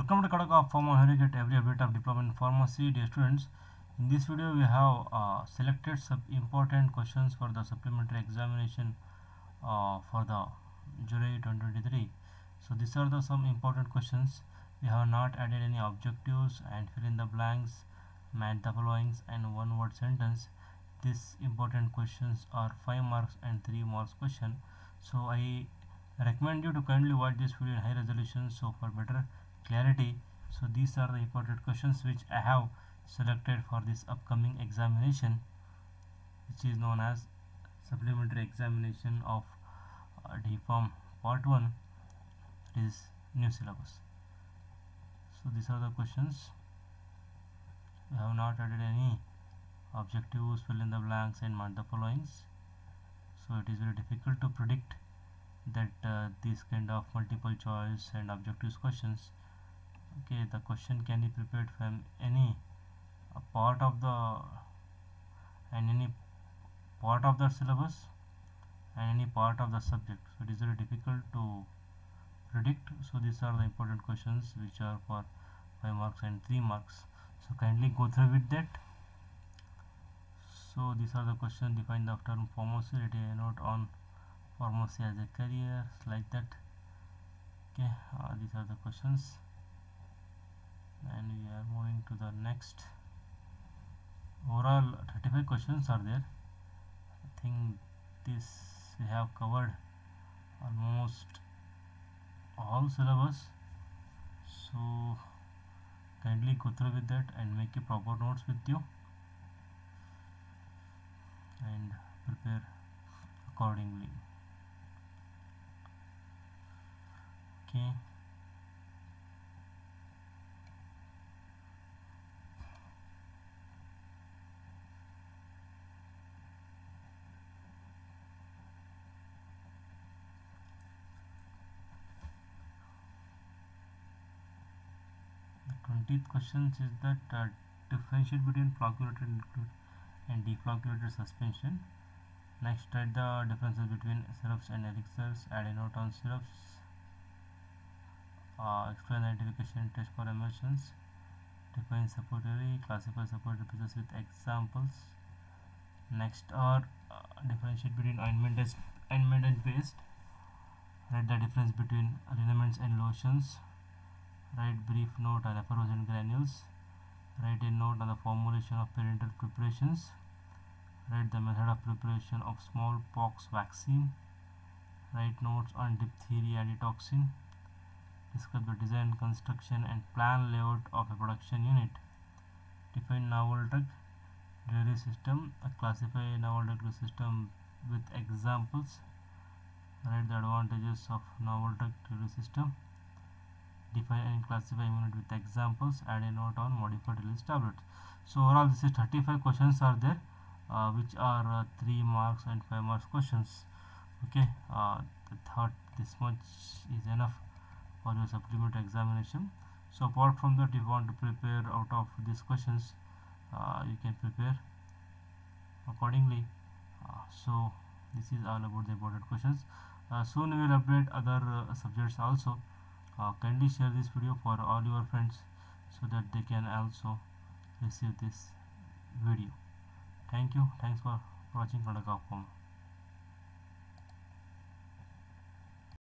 Welcome to Karnataka Pharma. Here you get every update of diploma in pharmacy, dear students. In this video, we have uh, selected some important questions for the supplementary examination uh, for the July 2023. So these are the some important questions. We have not added any objectives and fill in the blanks, match the followings, and one word sentence. These important questions are 5 marks and 3 marks question. So I recommend you to kindly watch this video in high resolution so for better clarity. So these are the important questions which i have selected for this upcoming examination which is known as supplementary examination of uh, DPharm part 1 it is new syllabus. So these are the questions. We have not added any objectives fill in the blanks and mark the followings. So it is very difficult to predict that uh, these kind of multiple choice and objectives questions okay the question can be prepared from any part of the and any part of the syllabus and any part of the subject. So it is very difficult to predict. So these are the important questions which are for 5 marks and 3 marks. So kindly go through with that. So these are the questions define the term pharmacy a note on pharmacy as a career like that. Okay uh, these are the questions and we are moving to the next. Overall 35 questions are there. I think this we have covered almost all syllabus. So kindly go through with that and make a proper notes with you. And prepare accordingly. Okay the 20th questions is that uh, differentiate between flocculated and deflocculated suspension. Next write the differences between syrups and elixirs add a note on syrups. Uh, explain identification test for emulsions define suppository classify suppository bases with examples. Next are uh, differentiate between ointment and ointment and paste. Write the difference between liniments and lotions write brief note on effervescent granules write a note on the formulation of parenteral preparations write the method of preparation of smallpox vaccine write notes on diphtheria antitoxin describe the design, construction and plan layout of a production unit. Define novel drug delivery system. Classify novel drug delivery system with examples. Write the advantages of novel drug delivery system. Define and classify unit with examples. Add a note on modified release tablets. So overall this is 35 questions are there uh, which are uh, 3 marks and 5 marks questions. Okay, uh, the thought this much is enough for your supplementary examination so apart from that if you want to prepare out of these questions uh, you can prepare accordingly uh, so this is all about the important questions uh, soon we will update other subjects also uh, kindly share this video for all your friends so that they can also receive this video. Thank you. Thanks for watching. Karnataka